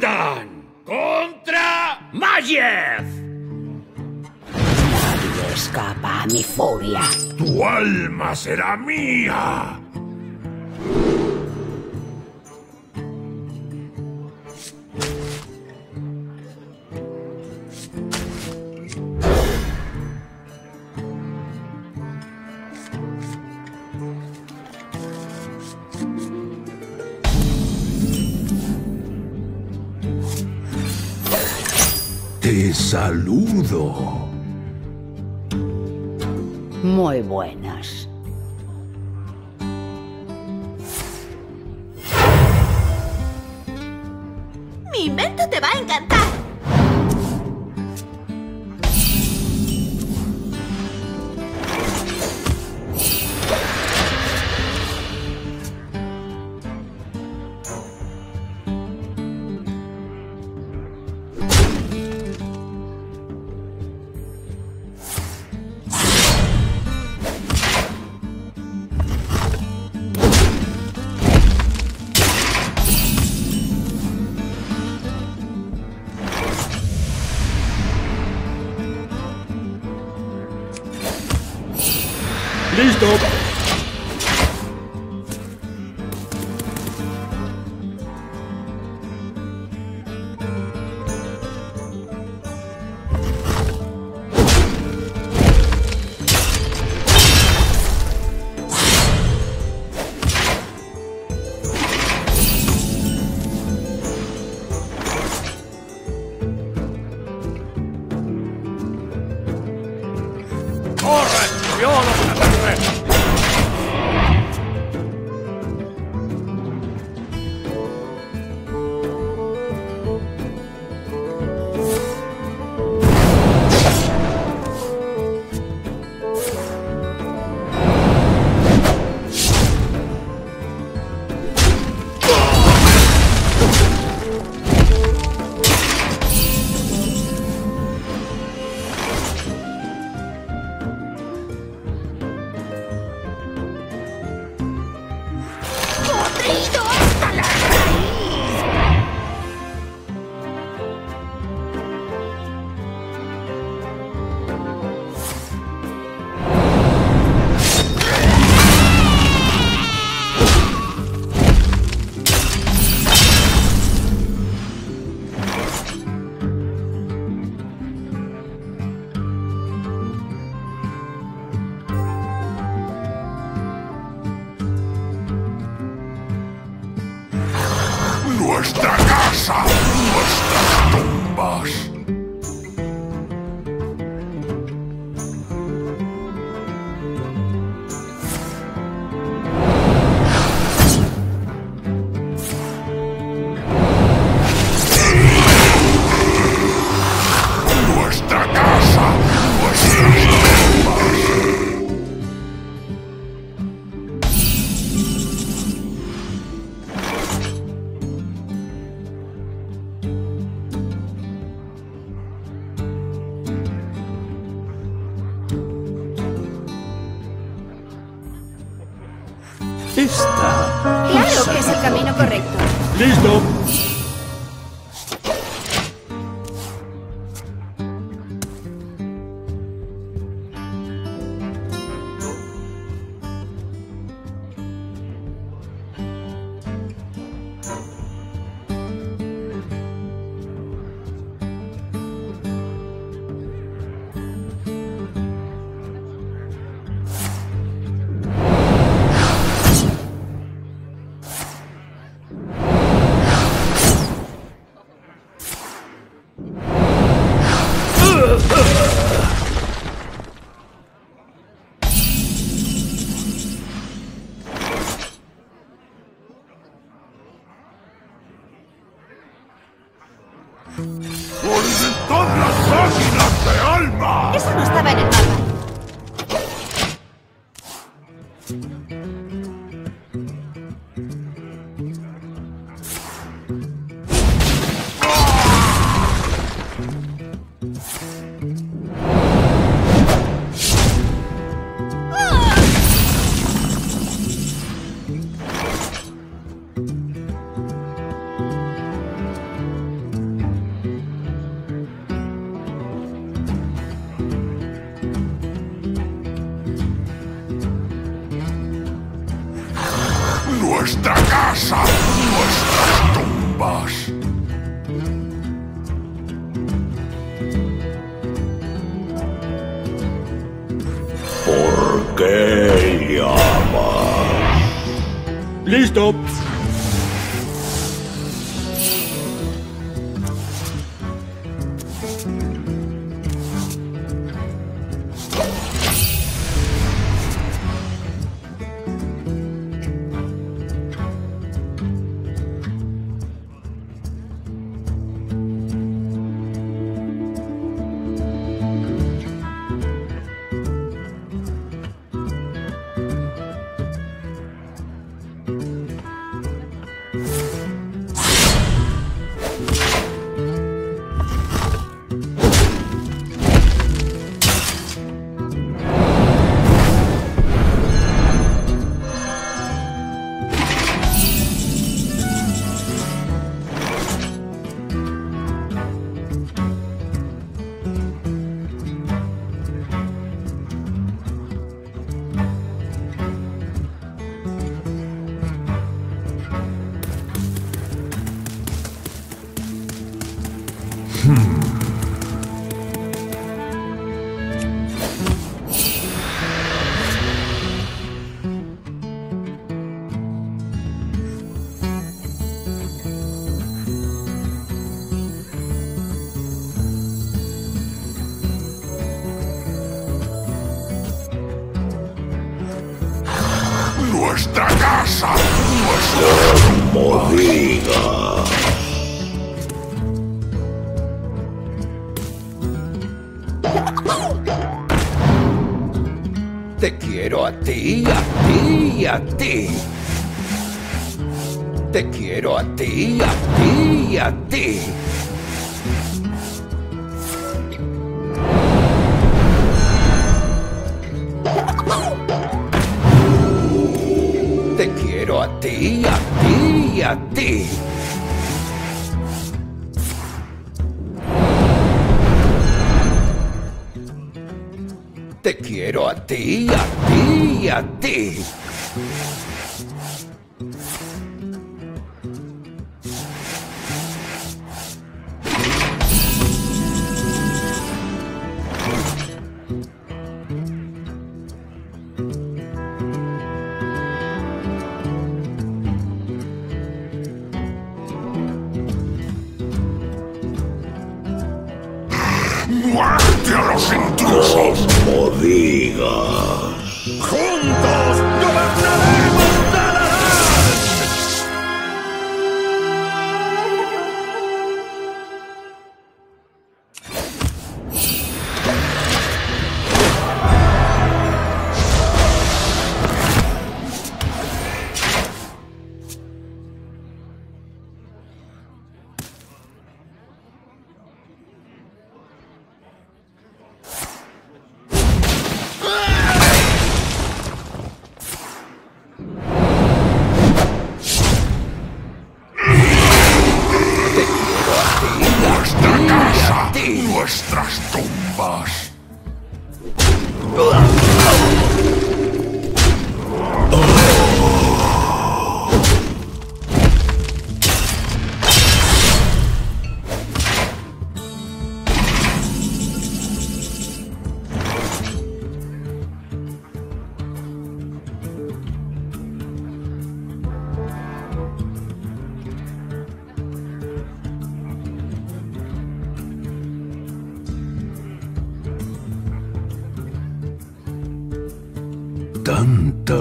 Contra Mayev. Nadie escapa a mi furia. Tu alma será mía. Muy bueno.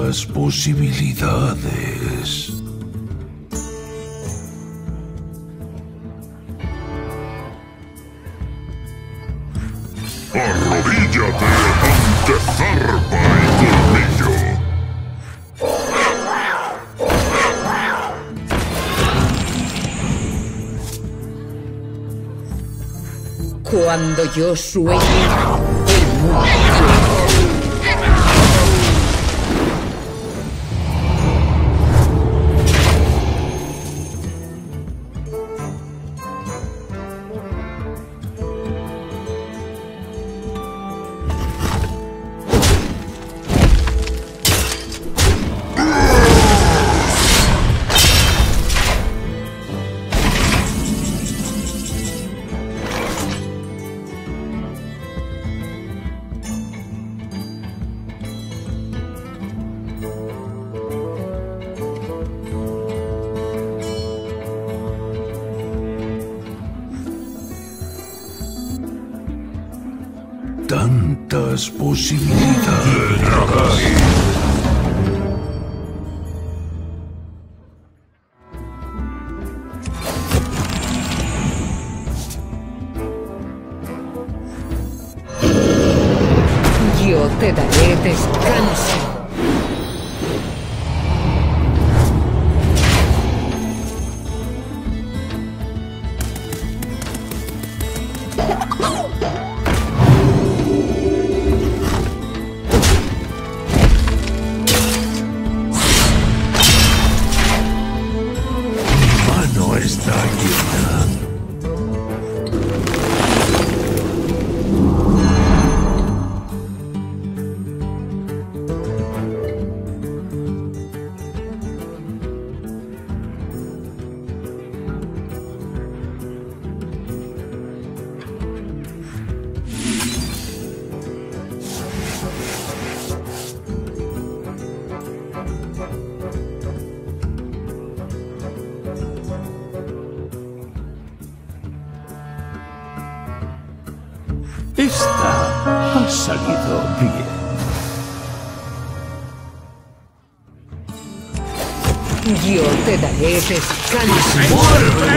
otras posibilidades. Arrodíllate ante Zarpa y Tornillo. Cuando yo sueño... te daré descanso.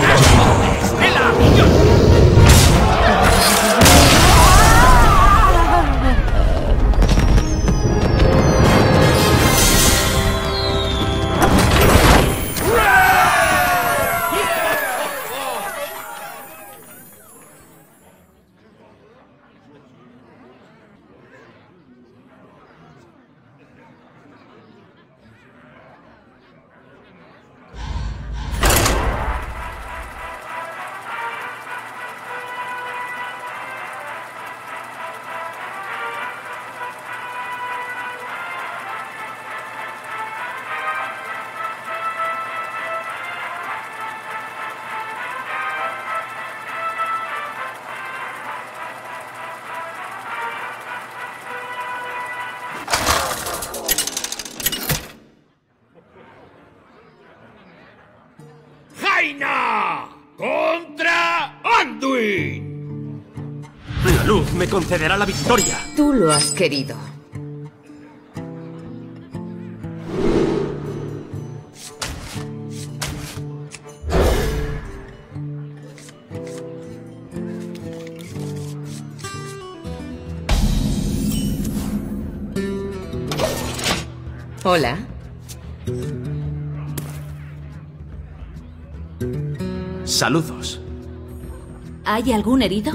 Concederá la victoria. Tú lo has querido. Hola. Saludos. ¿Hay algún herido?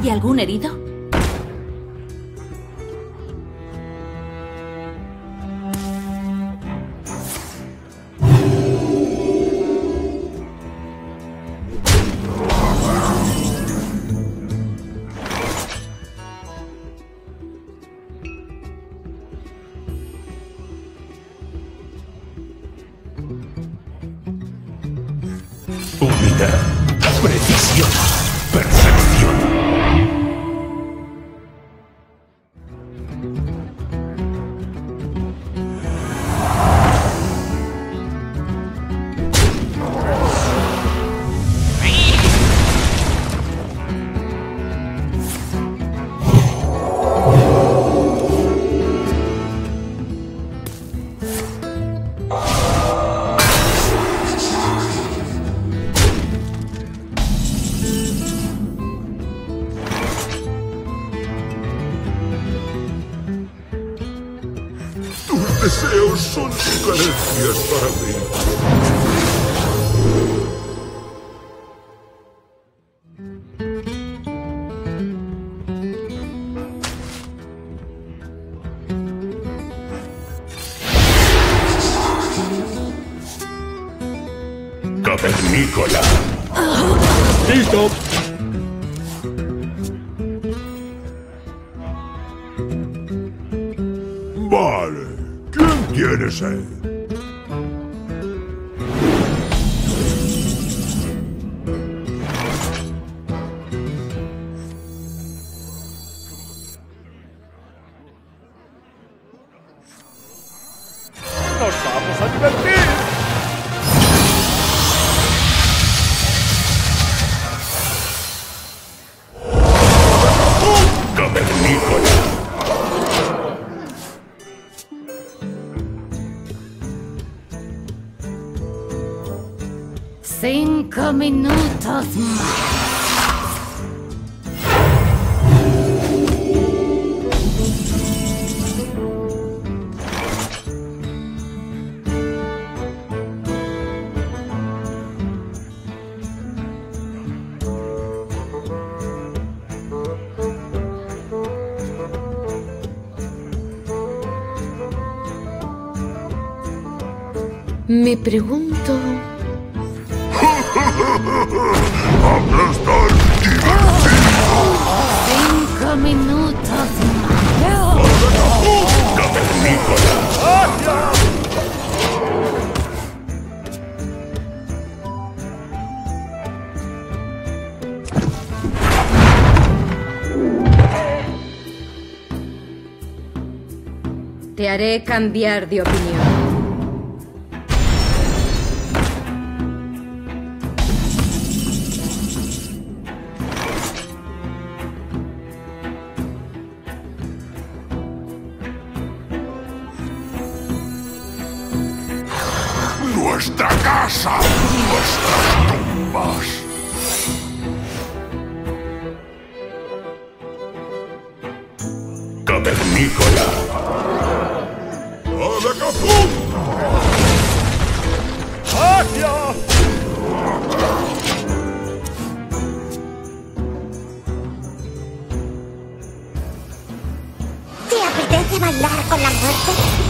¿Hay algún herido? Me pregunto... Cinco minutos más. Te haré cambiar de opinión. Apetece bailar con la muerte?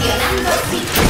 Seleccionando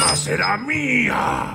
alma será mía.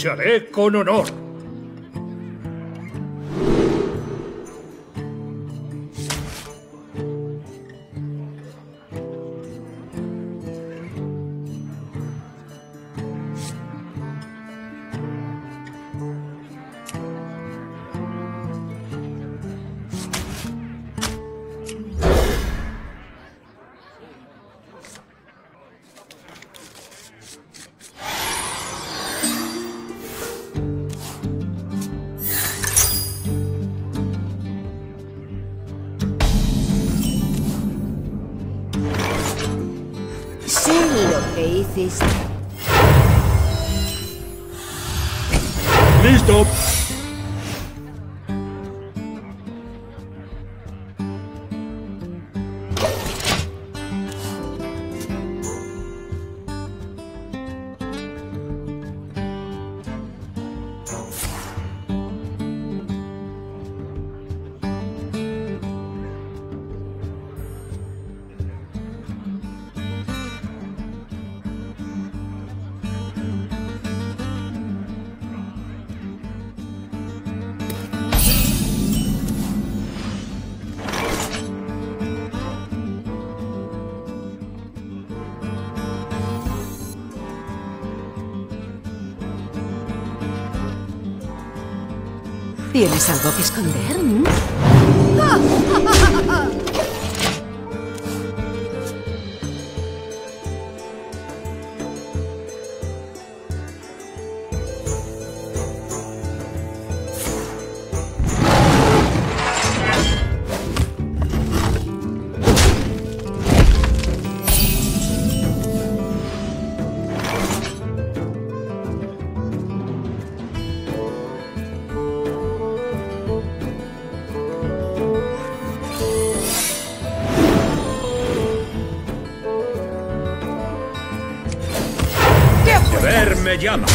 lucharé con honor. ¿Tienes algo que esconder? ¿Mm? llama.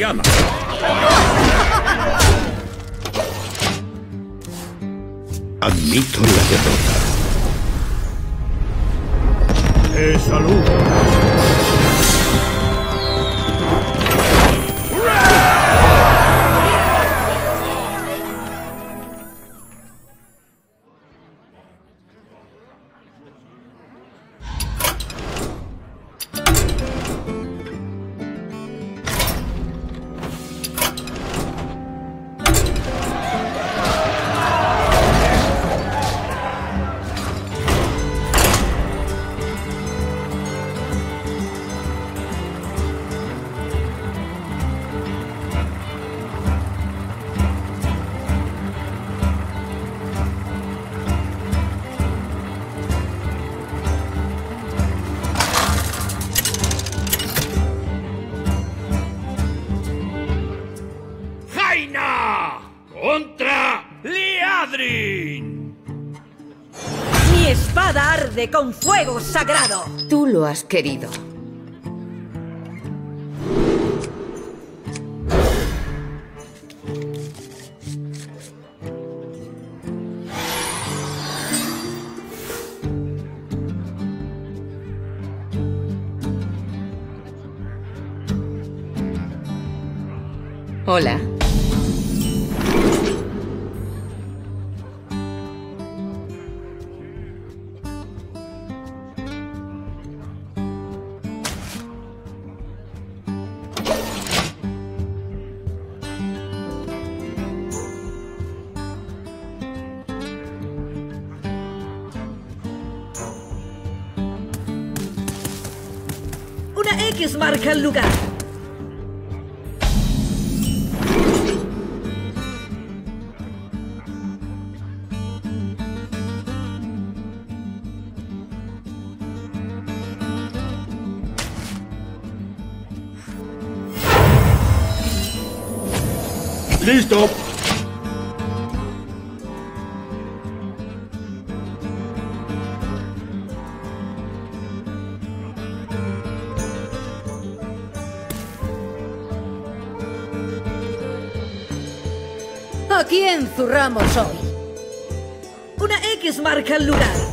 Yama. Fuego sagrado. Tú lo has querido. Una X marca el lugar. ¡Listo! Zurramos hoy? Una X marca el lugar.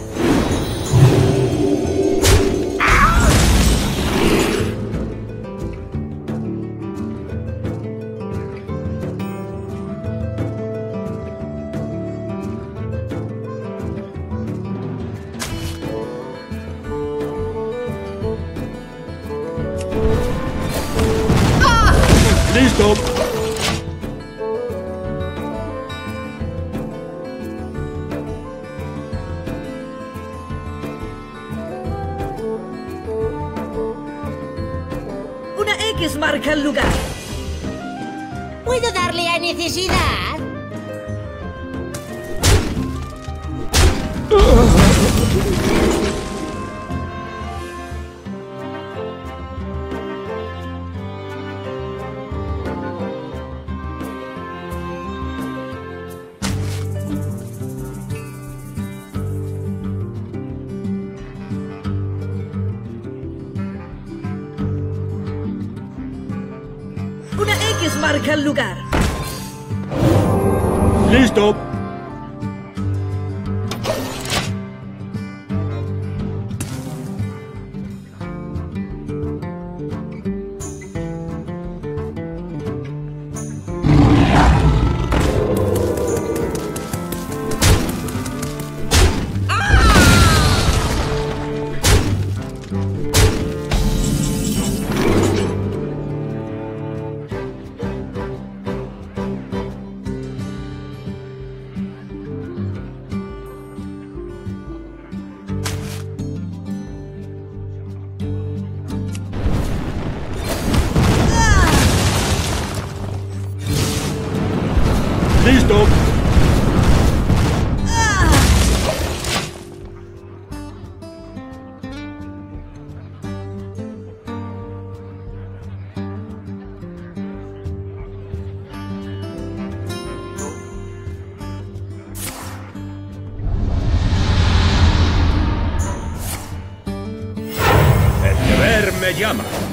Me llama.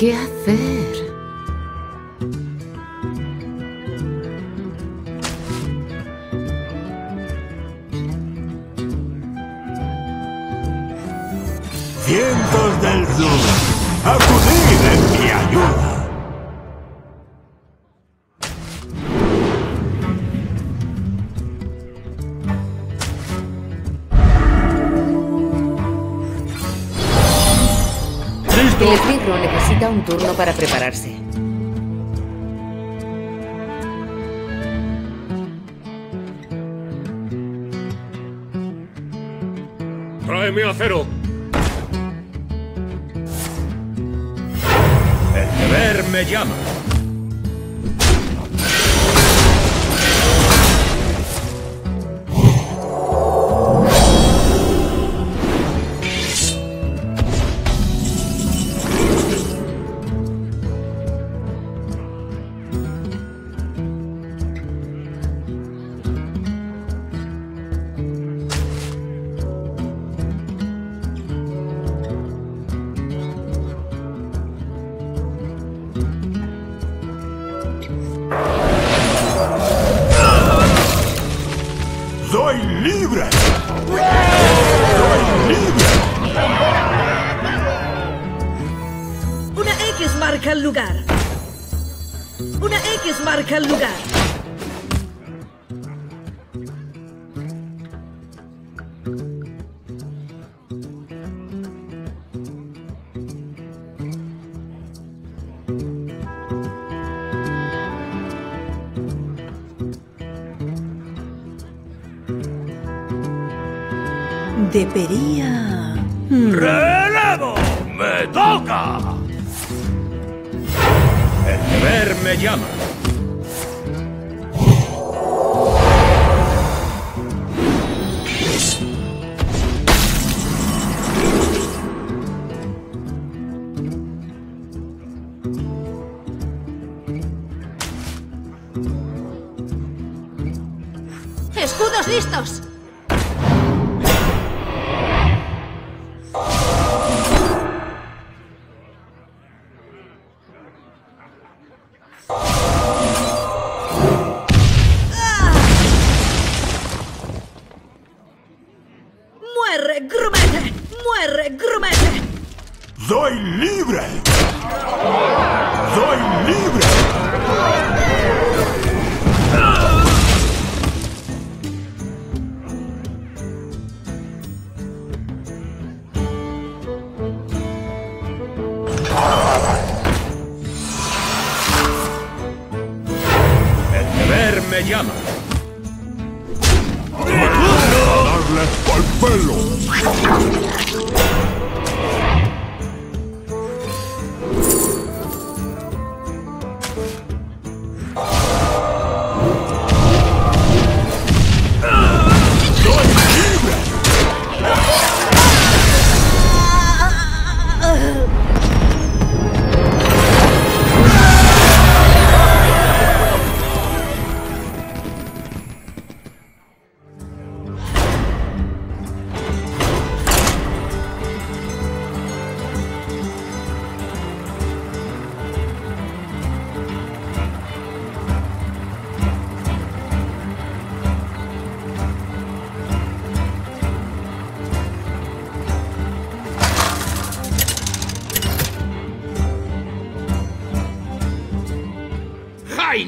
gift. turno para prepararse.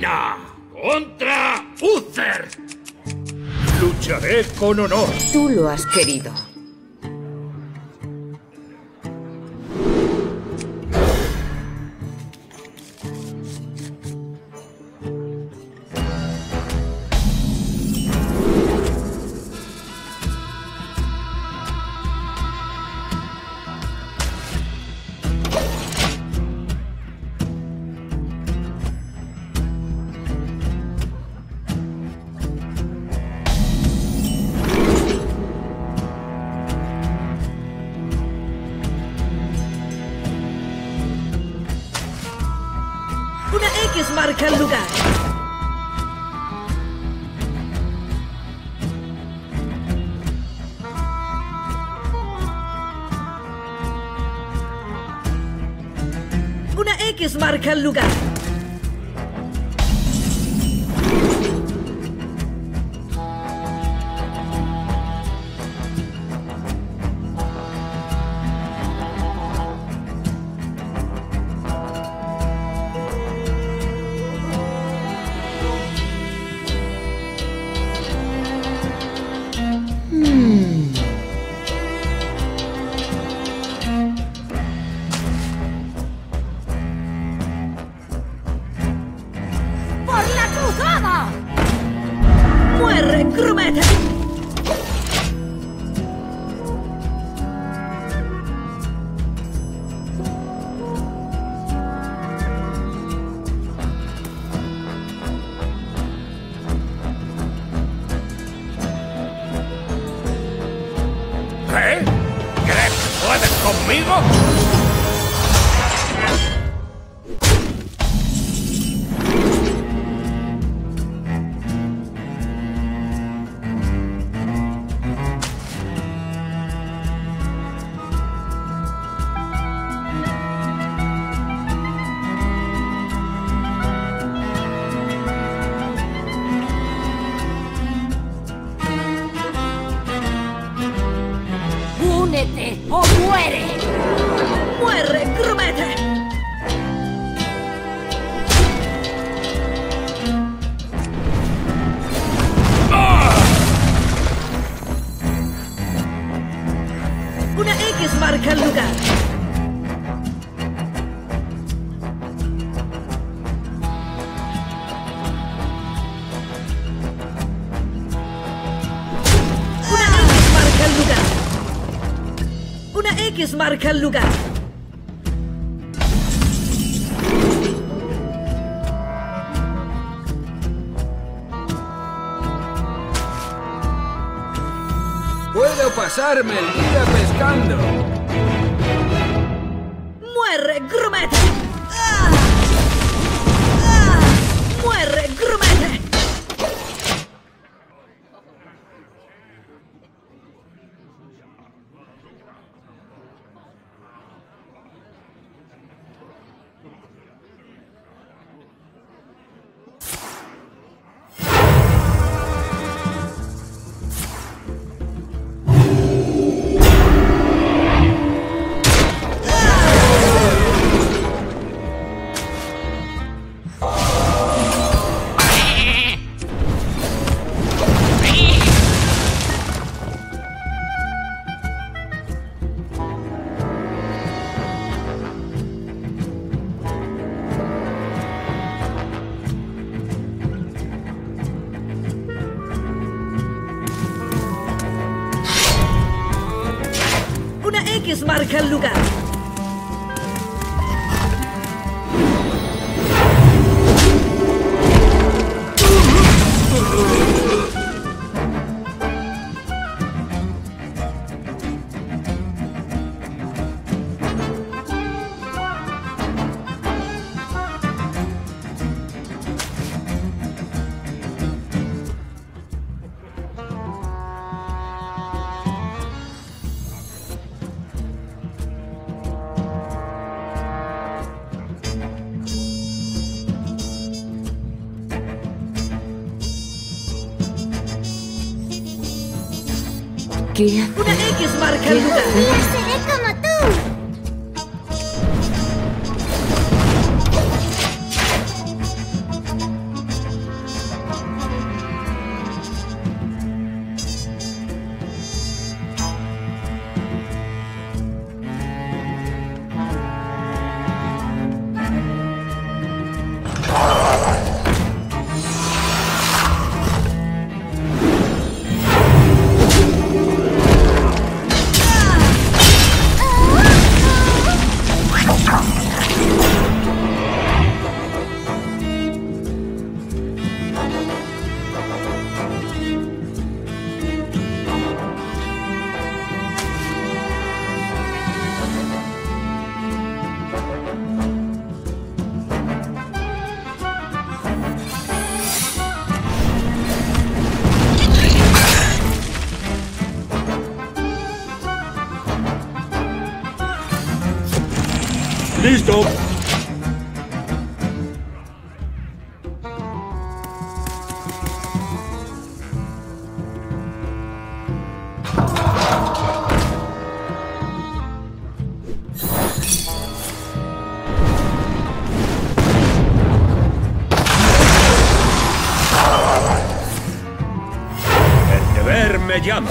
contra Uther. Lucharé con honor. Tú lo has querido. marca el lugar. marca el lugar. Puedo pasarme el día pescando. Gianluca Udah ikis marka udah. llama.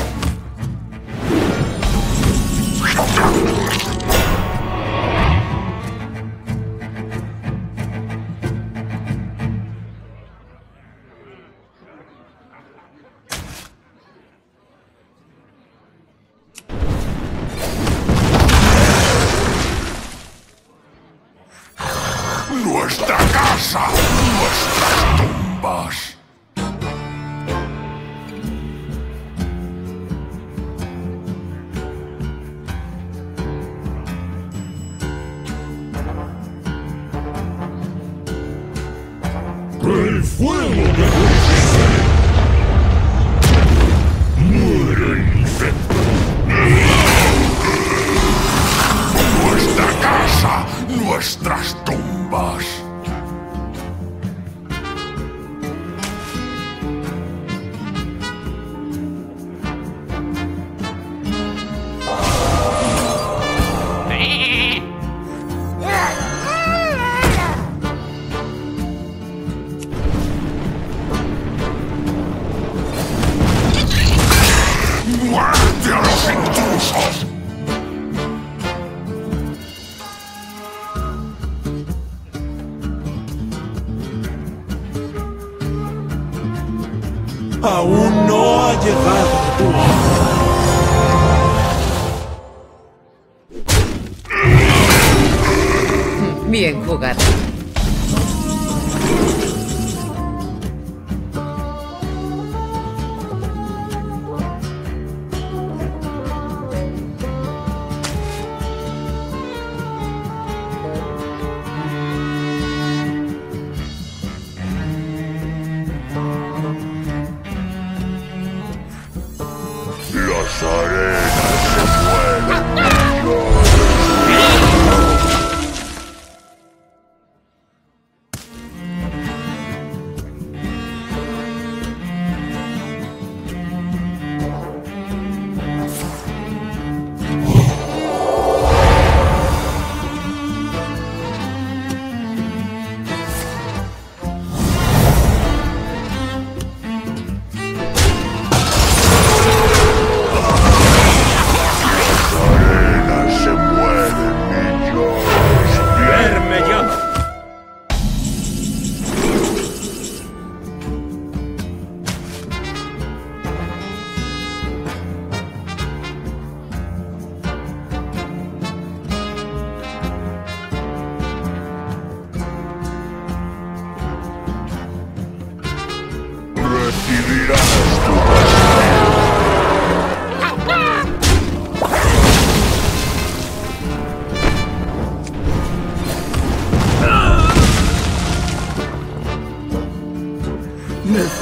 ¡Nuestra casa!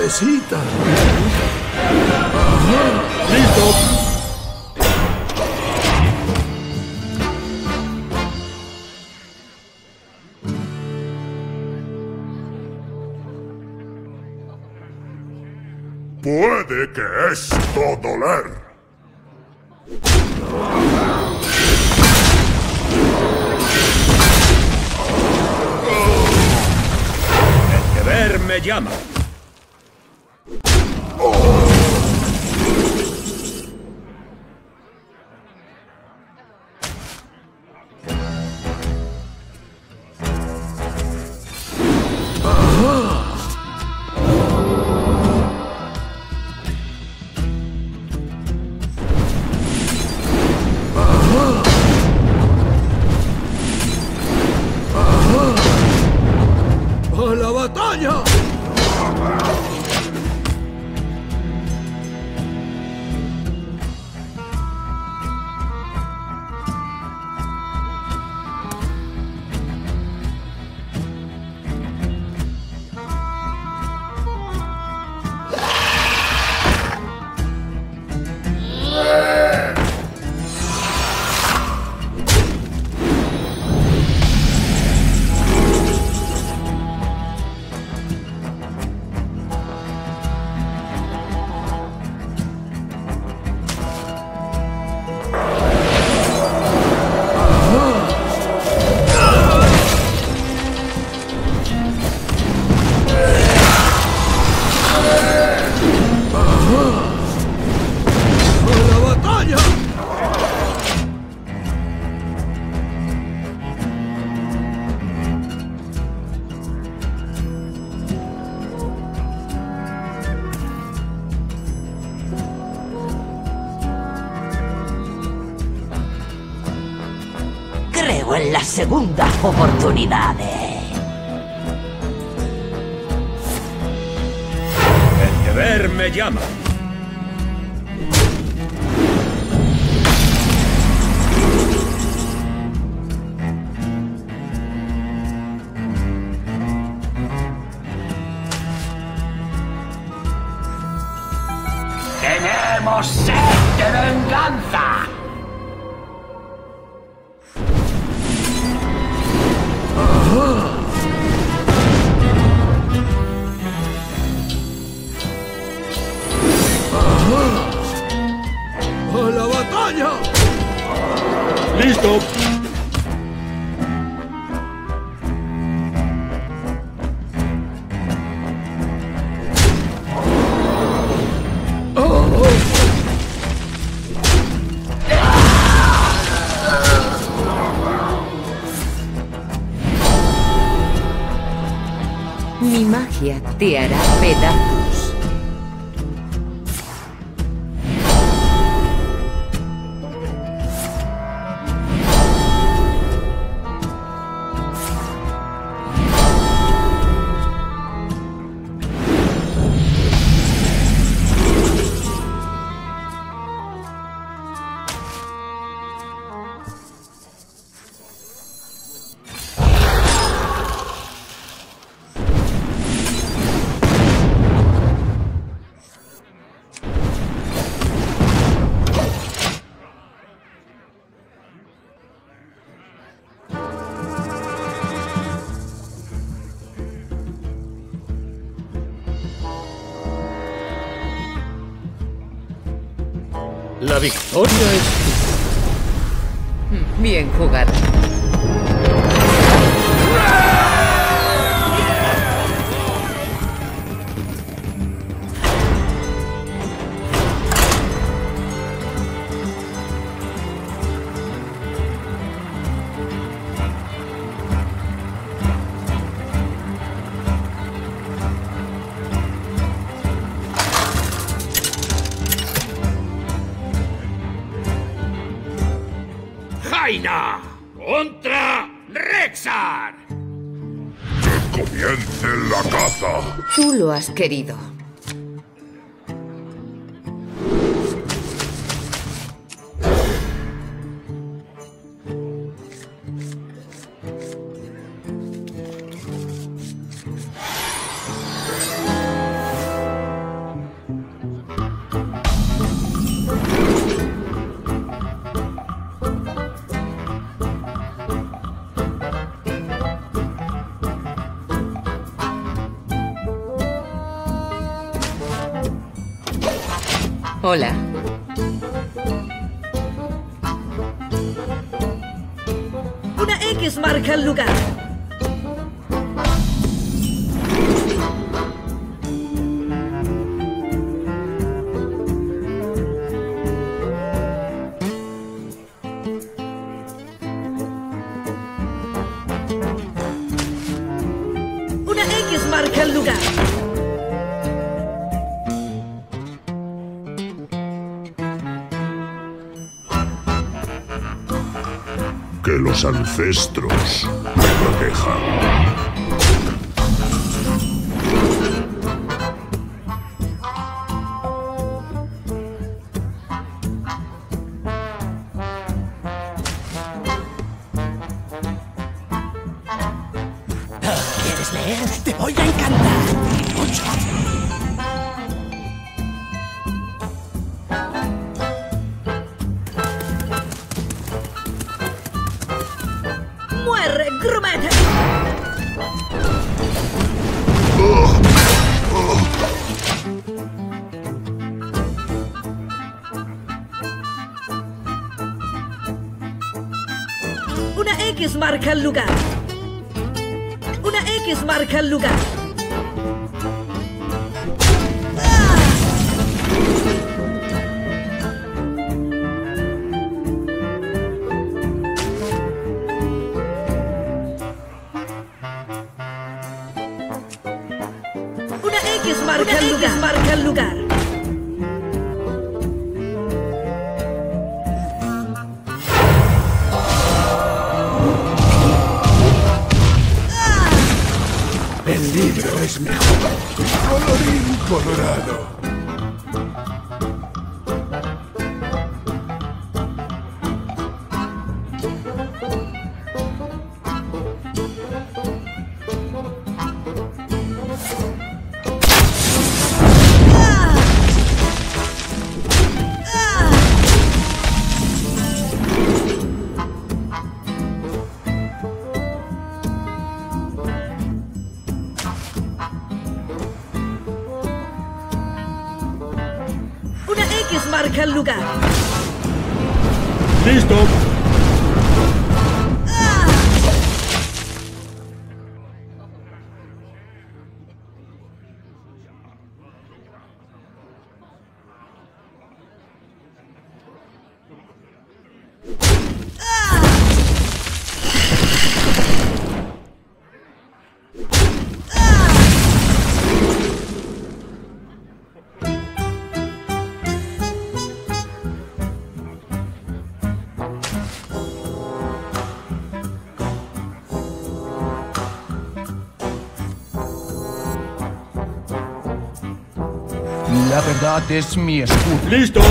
listo. Puede que esto doler. El que ver me llama. Segundas oportunidades. El deber me llama. Magia te victoria es Bien jugado. Has querido. Hola. Una X marca el lugar. Ancestros me protejan. Una X marca el lugar. Una X marca el lugar. Una X marca el lugar. marca el lugar. La verdad es mi escudo. ¡Listo!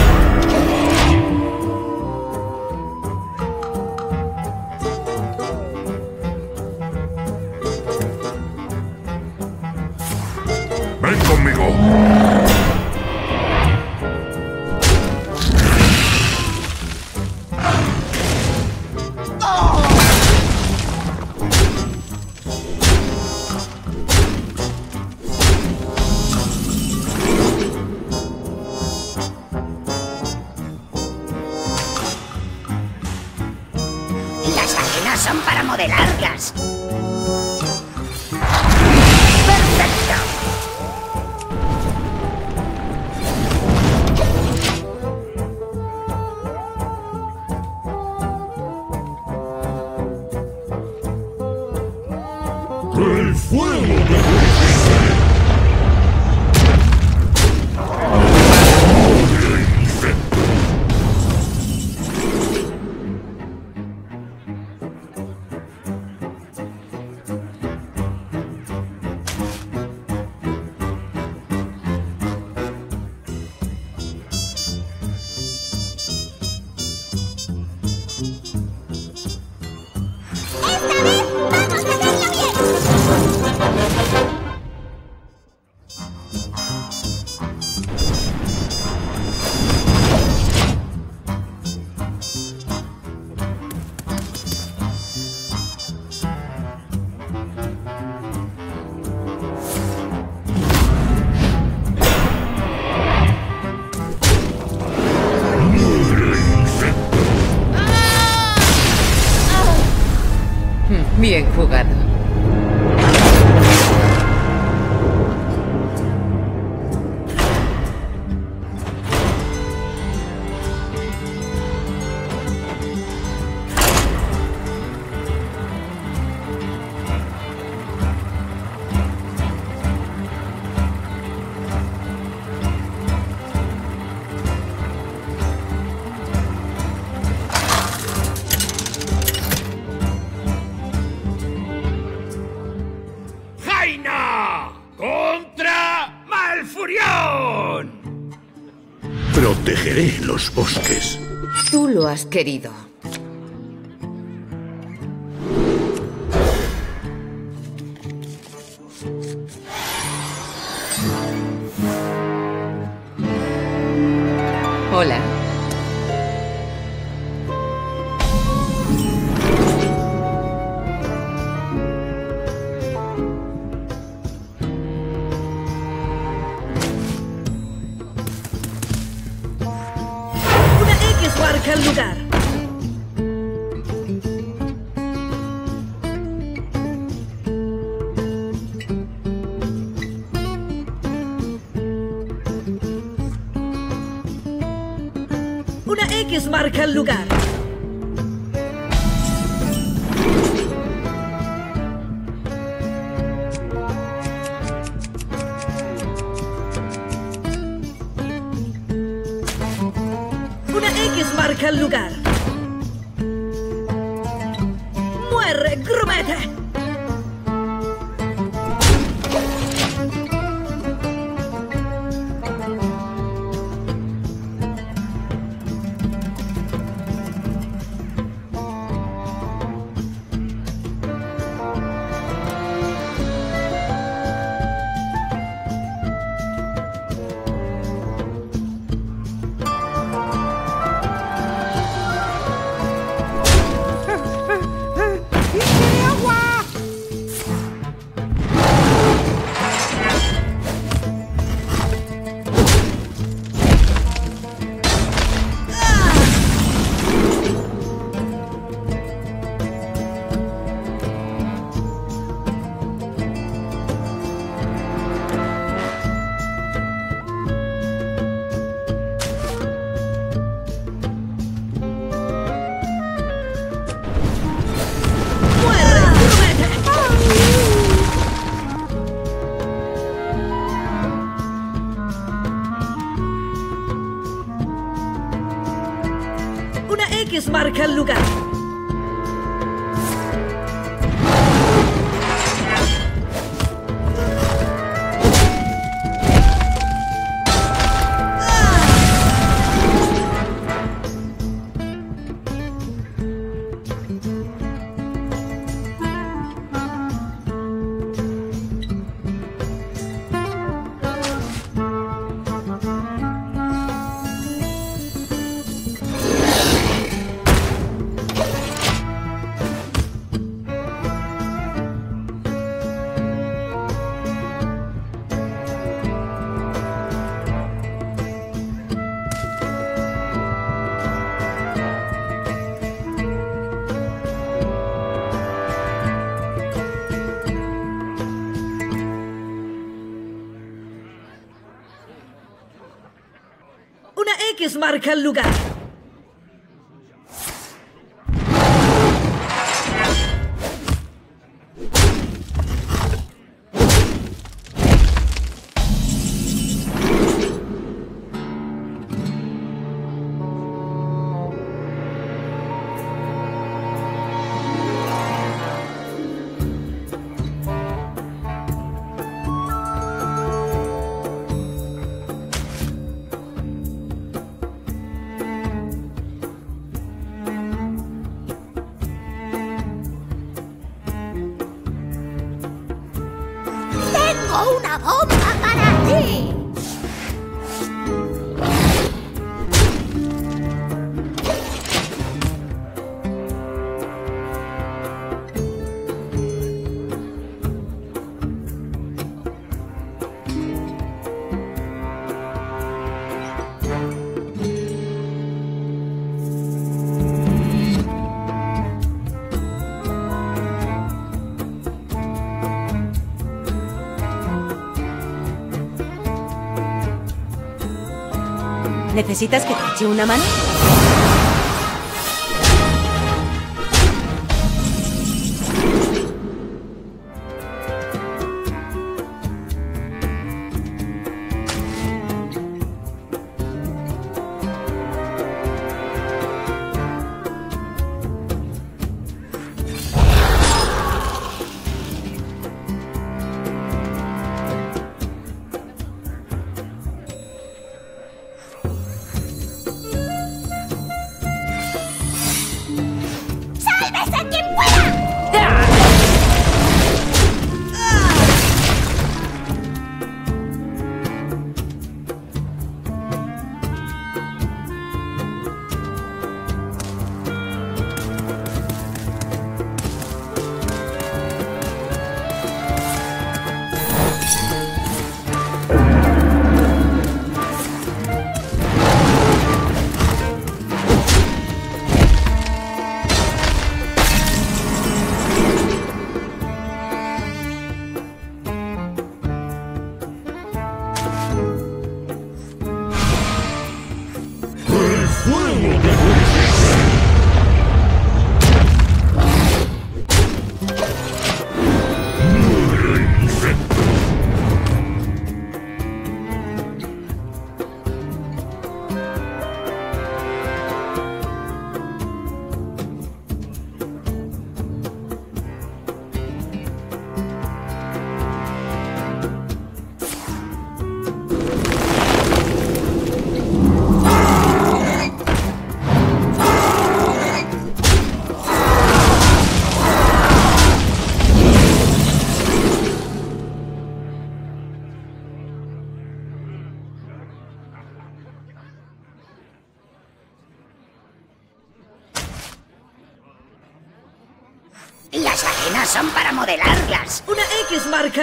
Tú lo has querido. marca el lugar. ¿Necesitas que te eche una mano?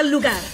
el lugar.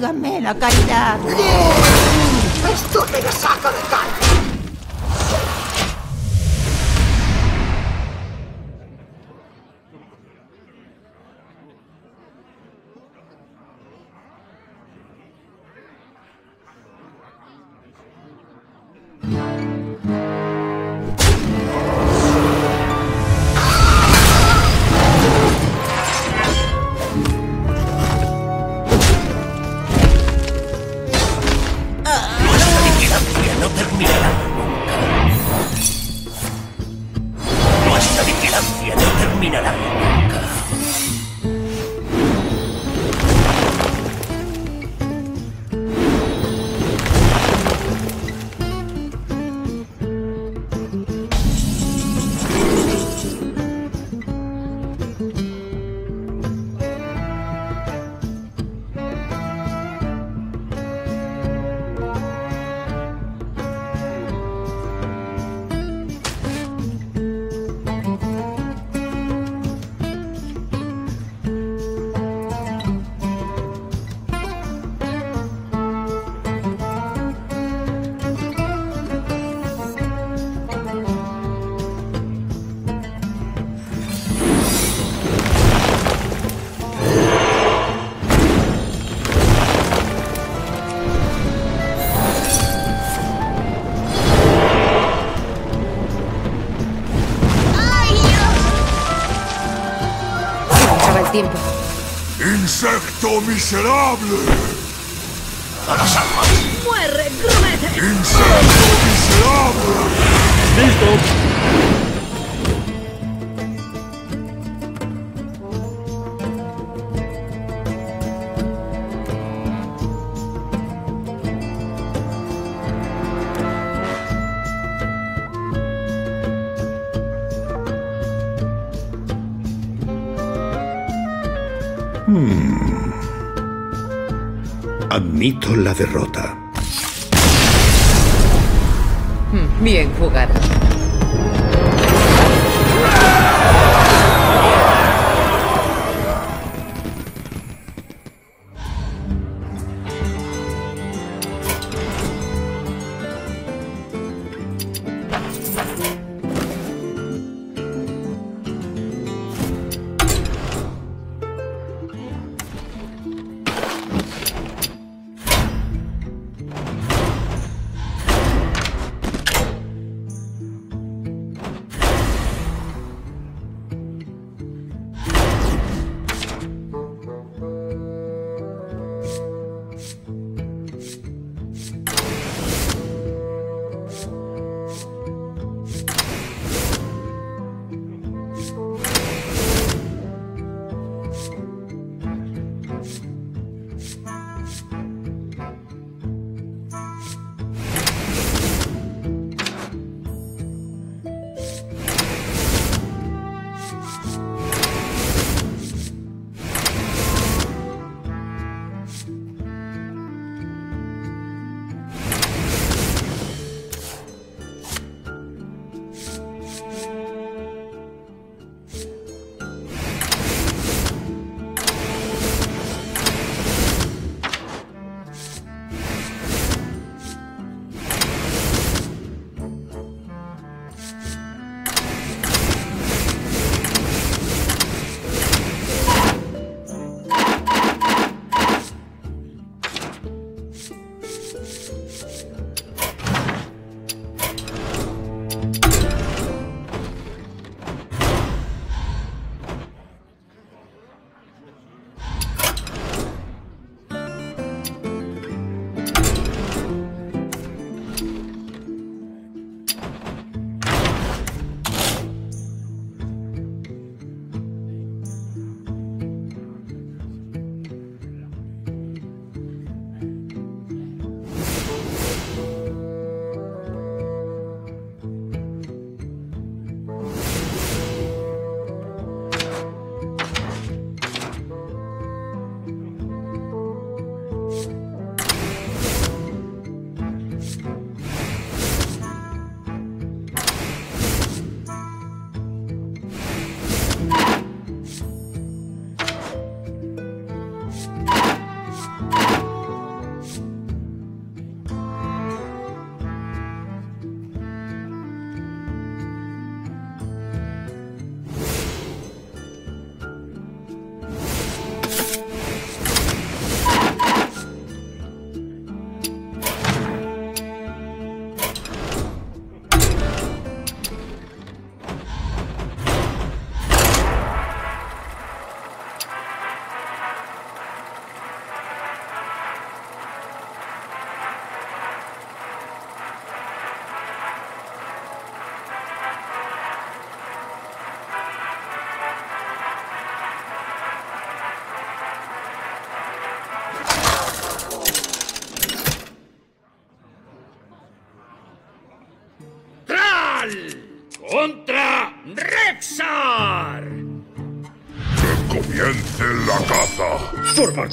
válgame la caridad. ¡Esto me la saca de calma! tiempo. ¡Insecto miserable! ¡A las armas! ¡Muere, grumete! ¡Insecto miserable! ¡Listo! Admito la derrota. Hmm, bien jugado.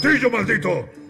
Martillo, maldito!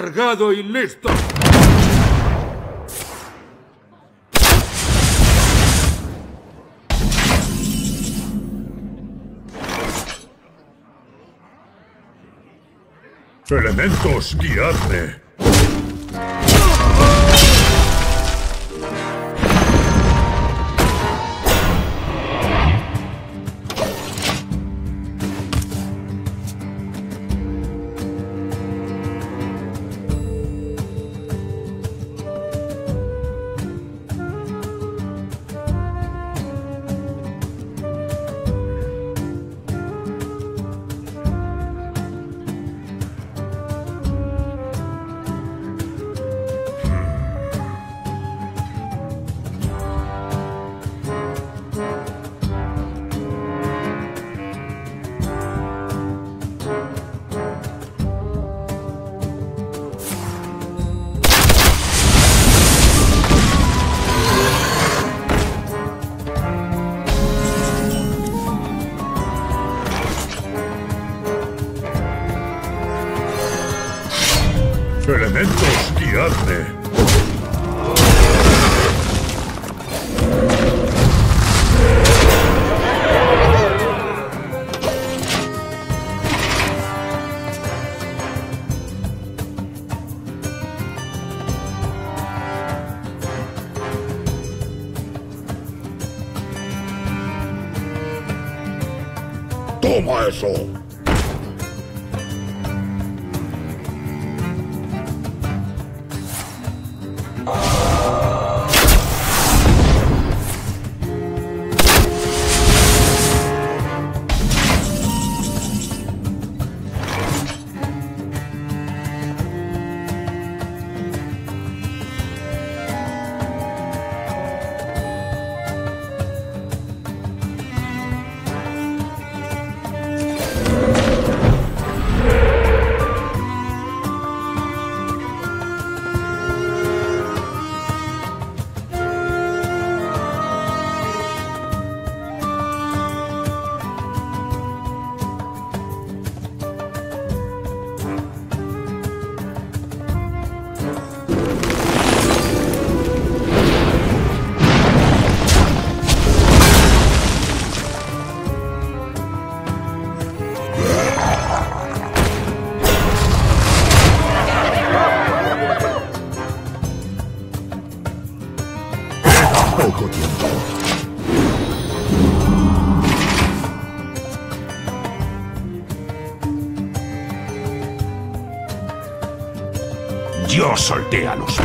Cargado y listo. Elementos, guiadme. Solté a los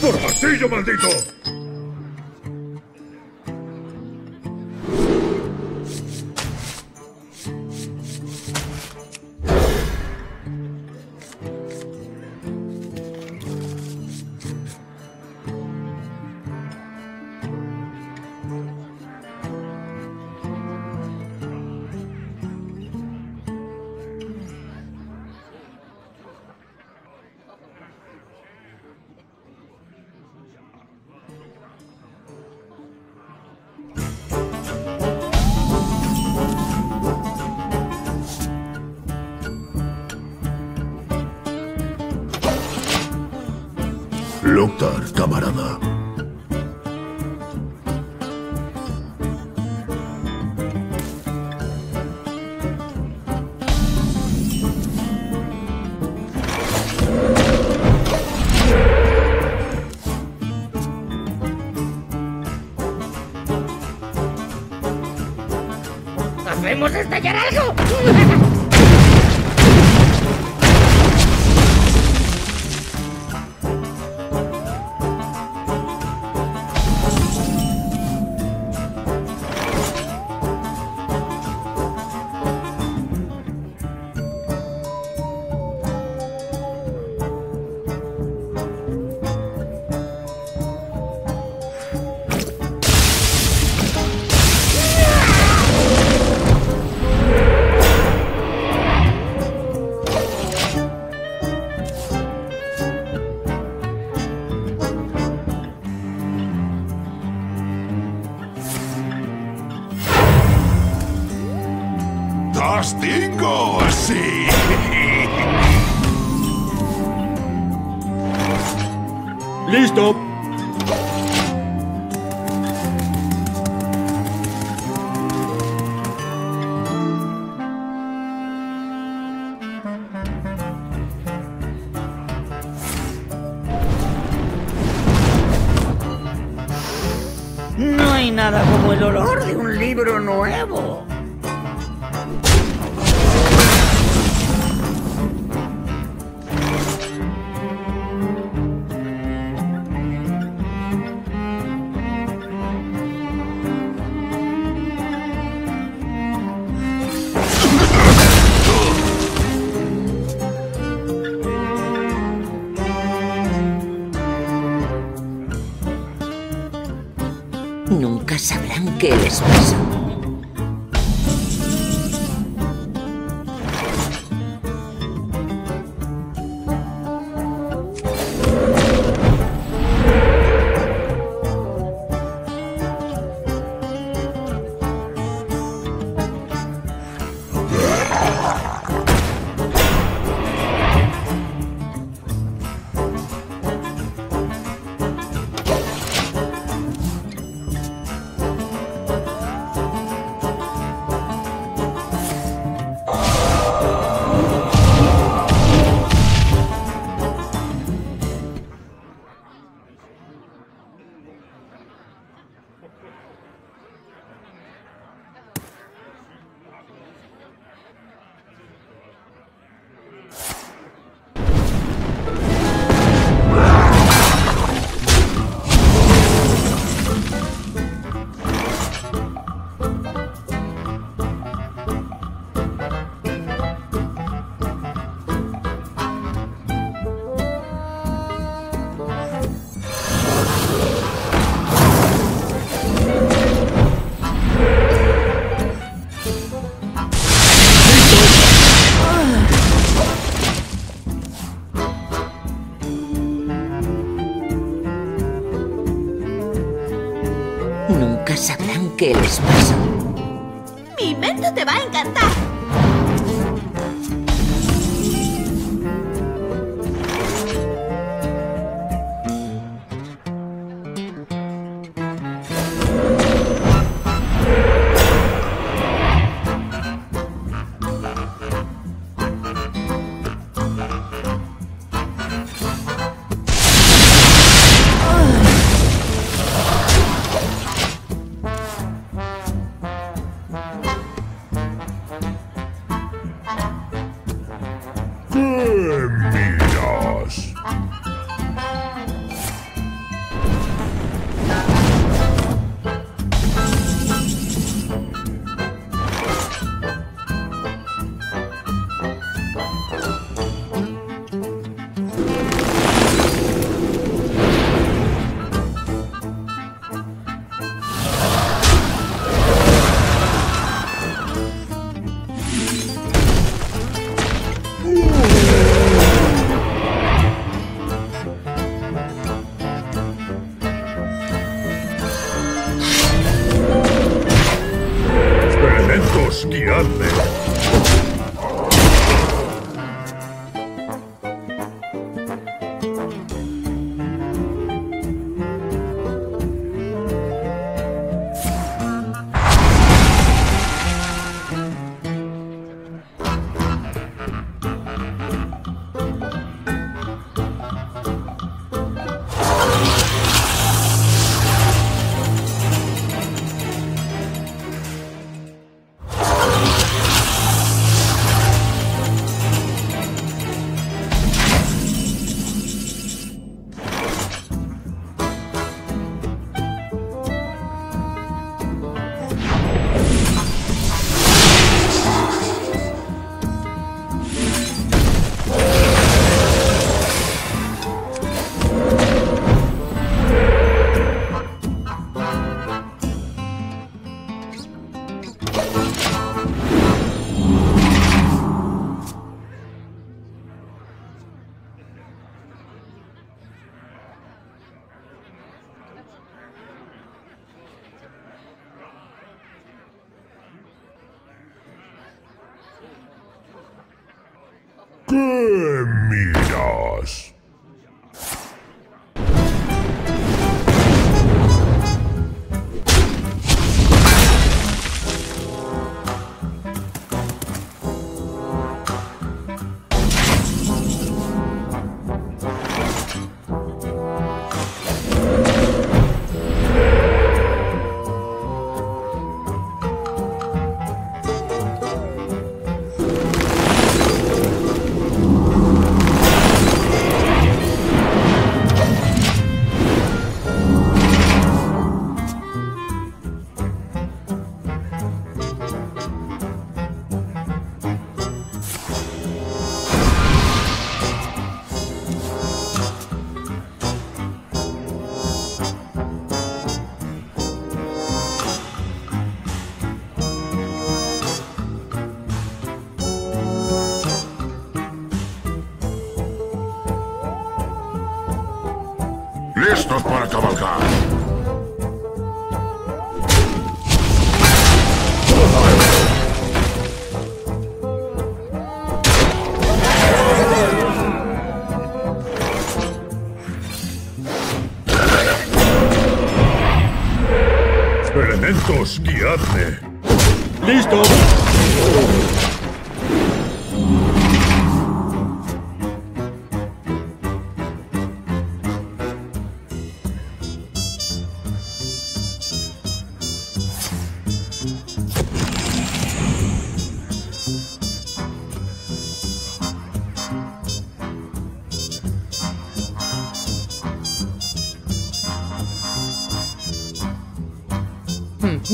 ¡Por martillo maldito!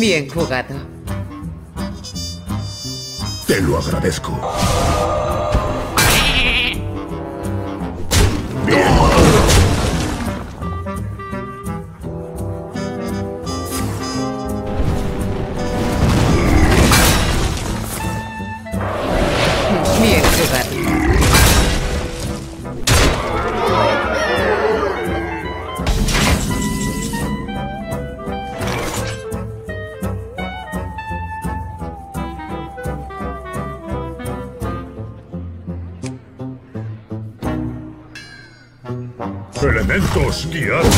Bien jugado. Te lo agradezco. ¡Elementos, guiadme!